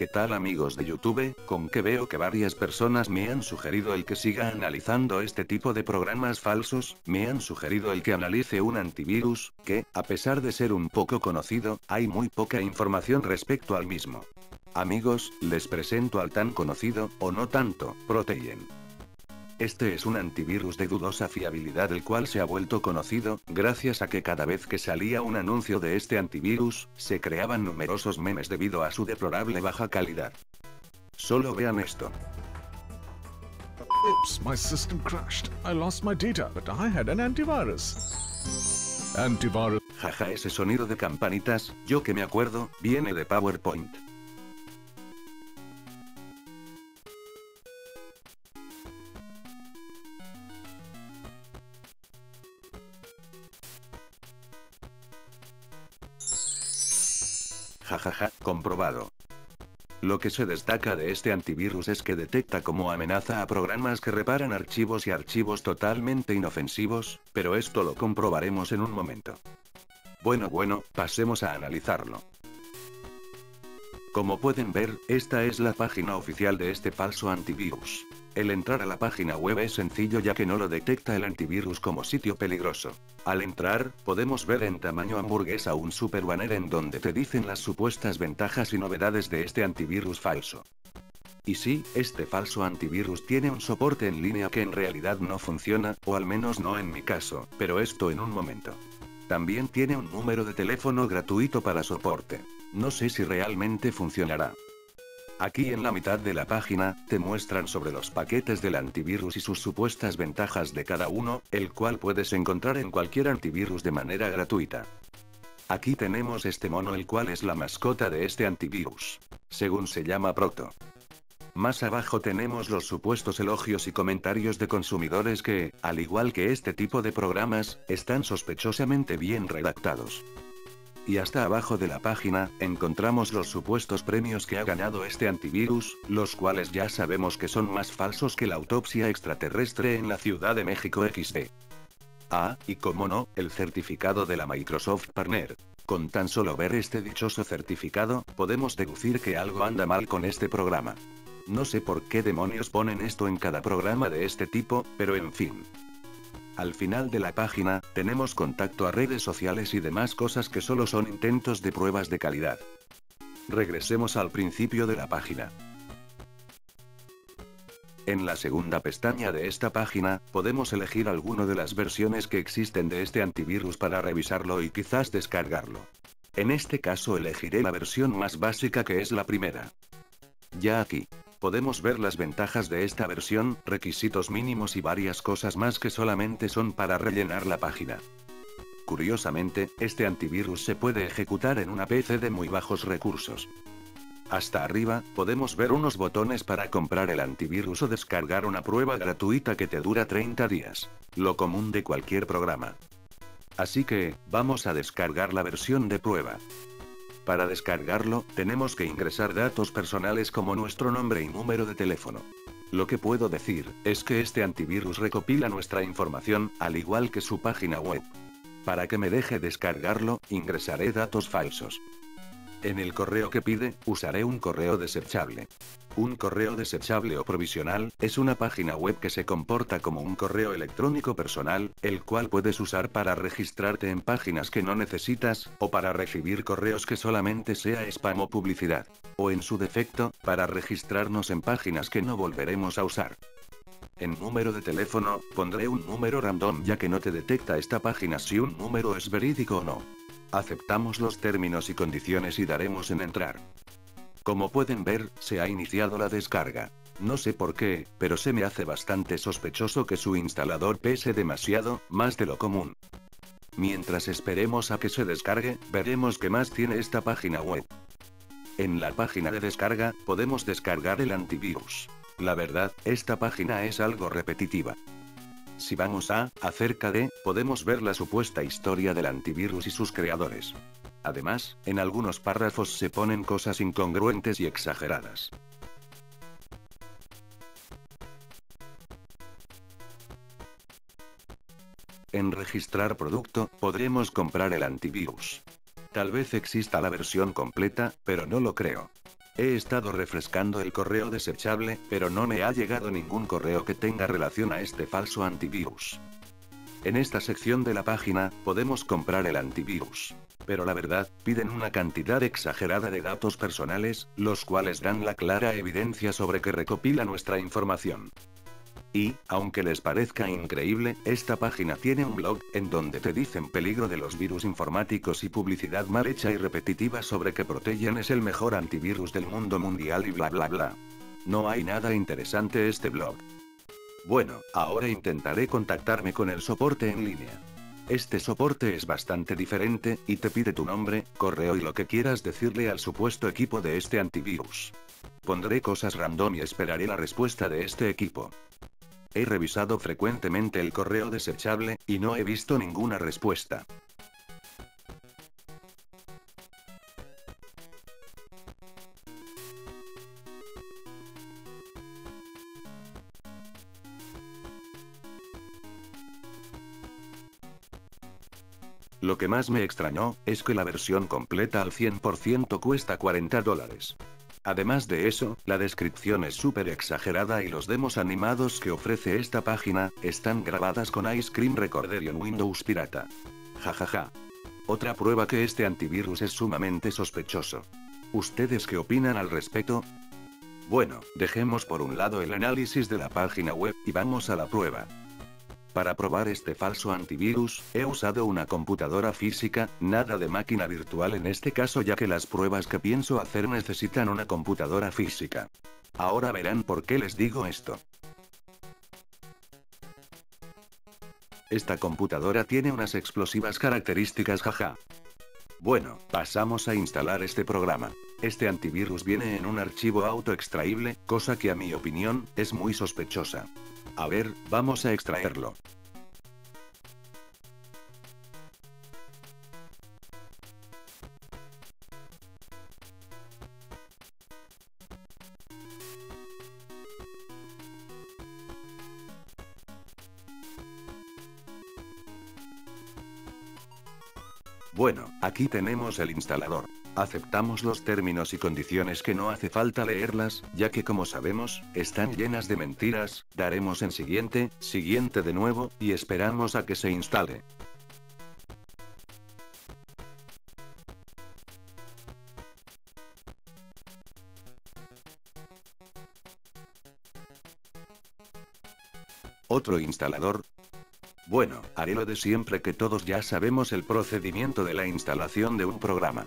¿Qué tal amigos de YouTube? Con que veo que varias personas me han sugerido el que siga analizando este tipo de programas falsos, me han sugerido el que analice un antivirus, que, a pesar de ser un poco conocido, hay muy poca información respecto al mismo. Amigos, les presento al tan conocido, o no tanto, Protein. Este es un antivirus de dudosa fiabilidad el cual se ha vuelto conocido, gracias a que cada vez que salía un anuncio de este antivirus, se creaban numerosos memes debido a su deplorable baja calidad. Solo vean esto. Oops, my system crashed. I lost my data, but I had an antivirus. Antivirus. Jaja ese sonido de campanitas, yo que me acuerdo, viene de PowerPoint. Comprobado. Lo que se destaca de este antivirus es que detecta como amenaza a programas que reparan archivos y archivos totalmente inofensivos, pero esto lo comprobaremos en un momento. Bueno bueno, pasemos a analizarlo. Como pueden ver, esta es la página oficial de este falso antivirus. El entrar a la página web es sencillo ya que no lo detecta el antivirus como sitio peligroso. Al entrar, podemos ver en tamaño hamburguesa un super banner en donde te dicen las supuestas ventajas y novedades de este antivirus falso. Y sí, este falso antivirus tiene un soporte en línea que en realidad no funciona, o al menos no en mi caso, pero esto en un momento. También tiene un número de teléfono gratuito para soporte. No sé si realmente funcionará. Aquí en la mitad de la página, te muestran sobre los paquetes del antivirus y sus supuestas ventajas de cada uno, el cual puedes encontrar en cualquier antivirus de manera gratuita. Aquí tenemos este mono el cual es la mascota de este antivirus. Según se llama Proto. Más abajo tenemos los supuestos elogios y comentarios de consumidores que, al igual que este tipo de programas, están sospechosamente bien redactados. Y hasta abajo de la página, encontramos los supuestos premios que ha ganado este antivirus, los cuales ya sabemos que son más falsos que la autopsia extraterrestre en la Ciudad de México XD. Ah, y como no, el certificado de la Microsoft Partner. Con tan solo ver este dichoso certificado, podemos deducir que algo anda mal con este programa. No sé por qué demonios ponen esto en cada programa de este tipo, pero en fin. Al final de la página, tenemos contacto a redes sociales y demás cosas que solo son intentos de pruebas de calidad. Regresemos al principio de la página. En la segunda pestaña de esta página, podemos elegir alguno de las versiones que existen de este antivirus para revisarlo y quizás descargarlo. En este caso elegiré la versión más básica que es la primera. Ya aquí podemos ver las ventajas de esta versión, requisitos mínimos y varias cosas más que solamente son para rellenar la página. Curiosamente, este antivirus se puede ejecutar en una PC de muy bajos recursos. Hasta arriba, podemos ver unos botones para comprar el antivirus o descargar una prueba gratuita que te dura 30 días. Lo común de cualquier programa. Así que, vamos a descargar la versión de prueba. Para descargarlo, tenemos que ingresar datos personales como nuestro nombre y número de teléfono. Lo que puedo decir, es que este antivirus recopila nuestra información, al igual que su página web. Para que me deje descargarlo, ingresaré datos falsos. En el correo que pide, usaré un correo desechable. Un correo desechable o provisional, es una página web que se comporta como un correo electrónico personal, el cual puedes usar para registrarte en páginas que no necesitas, o para recibir correos que solamente sea spam o publicidad. O en su defecto, para registrarnos en páginas que no volveremos a usar. En número de teléfono, pondré un número random ya que no te detecta esta página si un número es verídico o no. Aceptamos los términos y condiciones y daremos en entrar. Como pueden ver, se ha iniciado la descarga. No sé por qué, pero se me hace bastante sospechoso que su instalador pese demasiado, más de lo común. Mientras esperemos a que se descargue, veremos qué más tiene esta página web. En la página de descarga, podemos descargar el antivirus. La verdad, esta página es algo repetitiva. Si vamos a, acerca de, podemos ver la supuesta historia del antivirus y sus creadores. Además, en algunos párrafos se ponen cosas incongruentes y exageradas. En registrar producto, podremos comprar el antivirus. Tal vez exista la versión completa, pero no lo creo. He estado refrescando el correo desechable, pero no me ha llegado ningún correo que tenga relación a este falso antivirus. En esta sección de la página, podemos comprar el antivirus. Pero la verdad, piden una cantidad exagerada de datos personales, los cuales dan la clara evidencia sobre que recopila nuestra información. Y, aunque les parezca increíble, esta página tiene un blog, en donde te dicen peligro de los virus informáticos y publicidad mal hecha y repetitiva sobre que Proteyan es el mejor antivirus del mundo mundial y bla bla bla. No hay nada interesante este blog. Bueno, ahora intentaré contactarme con el soporte en línea. Este soporte es bastante diferente, y te pide tu nombre, correo y lo que quieras decirle al supuesto equipo de este antivirus. Pondré cosas random y esperaré la respuesta de este equipo. He revisado frecuentemente el correo desechable, y no he visto ninguna respuesta. Lo que más me extrañó, es que la versión completa al 100% cuesta 40 dólares. Además de eso, la descripción es súper exagerada y los demos animados que ofrece esta página, están grabadas con Ice Cream Recorder y en Windows Pirata. Jajaja. Otra prueba que este antivirus es sumamente sospechoso. ¿Ustedes qué opinan al respecto? Bueno, dejemos por un lado el análisis de la página web, y vamos a la prueba. Para probar este falso antivirus, he usado una computadora física, nada de máquina virtual en este caso ya que las pruebas que pienso hacer necesitan una computadora física. Ahora verán por qué les digo esto. Esta computadora tiene unas explosivas características jaja. Bueno, pasamos a instalar este programa. Este antivirus viene en un archivo autoextraíble, cosa que a mi opinión, es muy sospechosa. A ver, vamos a extraerlo. Bueno, aquí tenemos el instalador. Aceptamos los términos y condiciones que no hace falta leerlas, ya que como sabemos, están llenas de mentiras, daremos en siguiente, siguiente de nuevo, y esperamos a que se instale. Otro instalador, bueno, haré lo de siempre que todos ya sabemos el procedimiento de la instalación de un programa.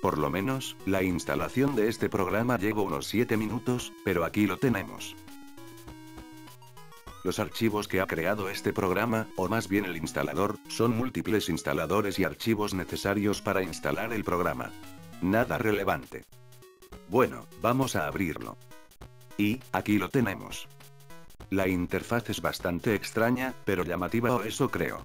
Por lo menos, la instalación de este programa lleva unos 7 minutos, pero aquí lo tenemos. Los archivos que ha creado este programa, o más bien el instalador, son múltiples instaladores y archivos necesarios para instalar el programa. Nada relevante. Bueno, vamos a abrirlo. Y, aquí lo tenemos. La interfaz es bastante extraña, pero llamativa o eso creo.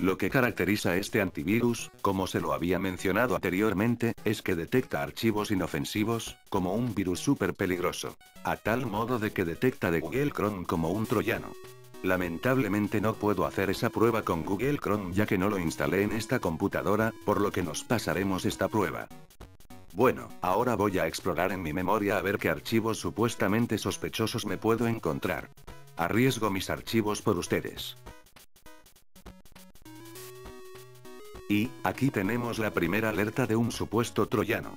Lo que caracteriza este antivirus, como se lo había mencionado anteriormente, es que detecta archivos inofensivos, como un virus súper peligroso. A tal modo de que detecta de Google Chrome como un troyano. Lamentablemente no puedo hacer esa prueba con Google Chrome ya que no lo instalé en esta computadora, por lo que nos pasaremos esta prueba. Bueno, ahora voy a explorar en mi memoria a ver qué archivos supuestamente sospechosos me puedo encontrar. Arriesgo mis archivos por ustedes. Y, aquí tenemos la primera alerta de un supuesto troyano.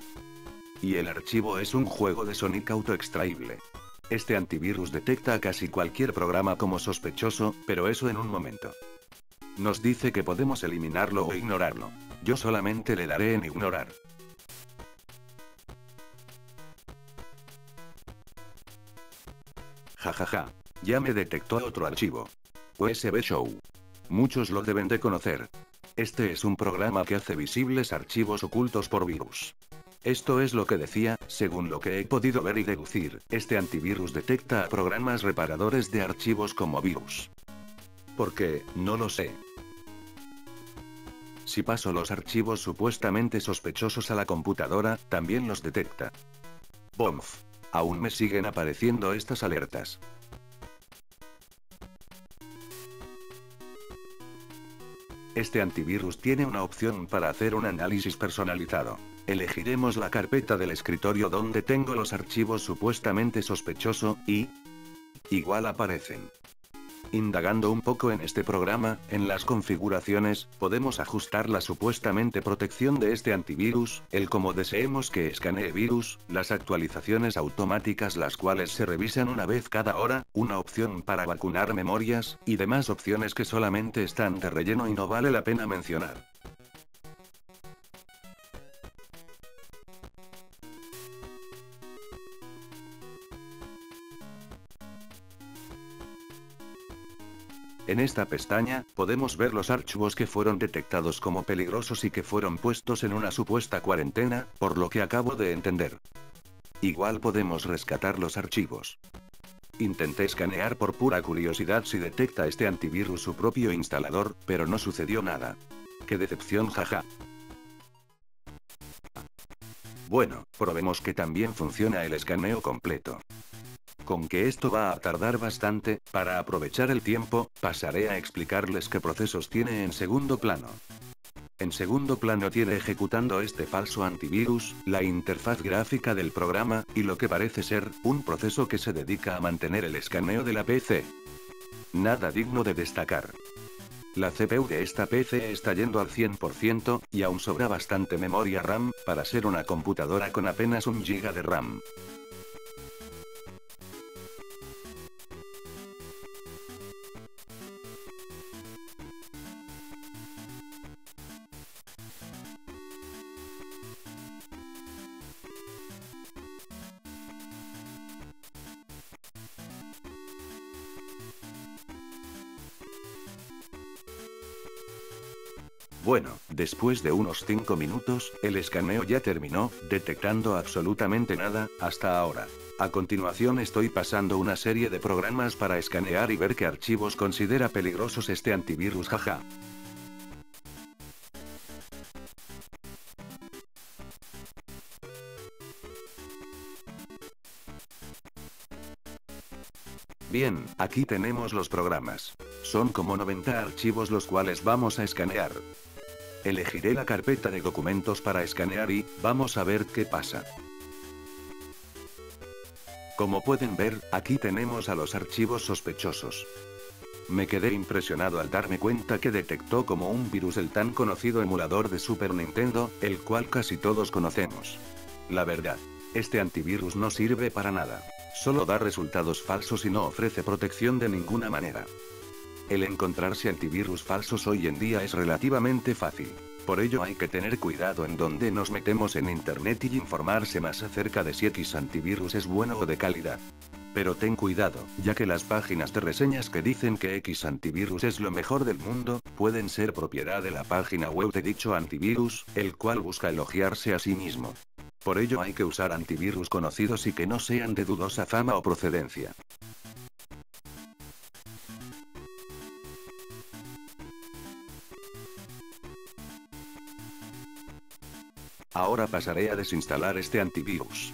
Y el archivo es un juego de Sonic autoextraíble. Este antivirus detecta a casi cualquier programa como sospechoso, pero eso en un momento. Nos dice que podemos eliminarlo o ignorarlo. Yo solamente le daré en ignorar. Jajaja. Ya me detectó otro archivo. USB Show. Muchos lo deben de conocer. Este es un programa que hace visibles archivos ocultos por virus. Esto es lo que decía, según lo que he podido ver y deducir, este antivirus detecta a programas reparadores de archivos como virus. ¿Por qué? No lo sé. Si paso los archivos supuestamente sospechosos a la computadora, también los detecta. Bomf. Aún me siguen apareciendo estas alertas. Este antivirus tiene una opción para hacer un análisis personalizado. Elegiremos la carpeta del escritorio donde tengo los archivos supuestamente sospechoso, y... Igual aparecen. Indagando un poco en este programa, en las configuraciones, podemos ajustar la supuestamente protección de este antivirus, el como deseemos que escanee virus, las actualizaciones automáticas las cuales se revisan una vez cada hora, una opción para vacunar memorias, y demás opciones que solamente están de relleno y no vale la pena mencionar. En esta pestaña, podemos ver los archivos que fueron detectados como peligrosos y que fueron puestos en una supuesta cuarentena, por lo que acabo de entender. Igual podemos rescatar los archivos. Intenté escanear por pura curiosidad si detecta este antivirus su propio instalador, pero no sucedió nada. ¡Qué decepción jaja! Bueno, probemos que también funciona el escaneo completo. Con que esto va a tardar bastante, para aprovechar el tiempo, pasaré a explicarles qué procesos tiene en segundo plano. En segundo plano tiene ejecutando este falso antivirus, la interfaz gráfica del programa, y lo que parece ser, un proceso que se dedica a mantener el escaneo de la PC. Nada digno de destacar. La CPU de esta PC está yendo al 100%, y aún sobra bastante memoria RAM, para ser una computadora con apenas un GB de RAM. Bueno, después de unos 5 minutos, el escaneo ya terminó, detectando absolutamente nada, hasta ahora. A continuación estoy pasando una serie de programas para escanear y ver qué archivos considera peligrosos este antivirus jaja. Bien, aquí tenemos los programas. Son como 90 archivos los cuales vamos a escanear. Elegiré la carpeta de documentos para escanear y, vamos a ver qué pasa. Como pueden ver, aquí tenemos a los archivos sospechosos. Me quedé impresionado al darme cuenta que detectó como un virus el tan conocido emulador de Super Nintendo, el cual casi todos conocemos. La verdad, este antivirus no sirve para nada. Solo da resultados falsos y no ofrece protección de ninguna manera. El encontrarse antivirus falsos hoy en día es relativamente fácil. Por ello hay que tener cuidado en donde nos metemos en internet y informarse más acerca de si X antivirus es bueno o de calidad. Pero ten cuidado, ya que las páginas de reseñas que dicen que X antivirus es lo mejor del mundo, pueden ser propiedad de la página web de dicho antivirus, el cual busca elogiarse a sí mismo. Por ello hay que usar antivirus conocidos y que no sean de dudosa fama o procedencia. Ahora pasaré a desinstalar este antivirus.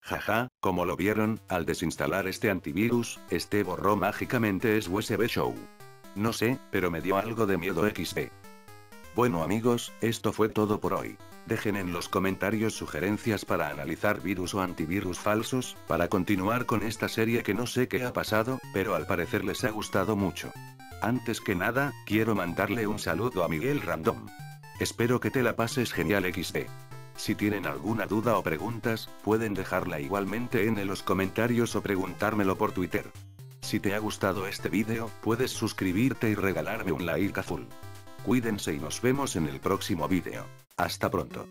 Jaja, como lo vieron, al desinstalar este antivirus, este borró mágicamente es USB Show. No sé, pero me dio algo de miedo XP. Bueno amigos, esto fue todo por hoy. Dejen en los comentarios sugerencias para analizar virus o antivirus falsos, para continuar con esta serie que no sé qué ha pasado, pero al parecer les ha gustado mucho. Antes que nada, quiero mandarle un saludo a Miguel Random. Espero que te la pases genial XD. Si tienen alguna duda o preguntas, pueden dejarla igualmente en los comentarios o preguntármelo por Twitter. Si te ha gustado este vídeo, puedes suscribirte y regalarme un like azul. Cuídense y nos vemos en el próximo vídeo. Hasta pronto.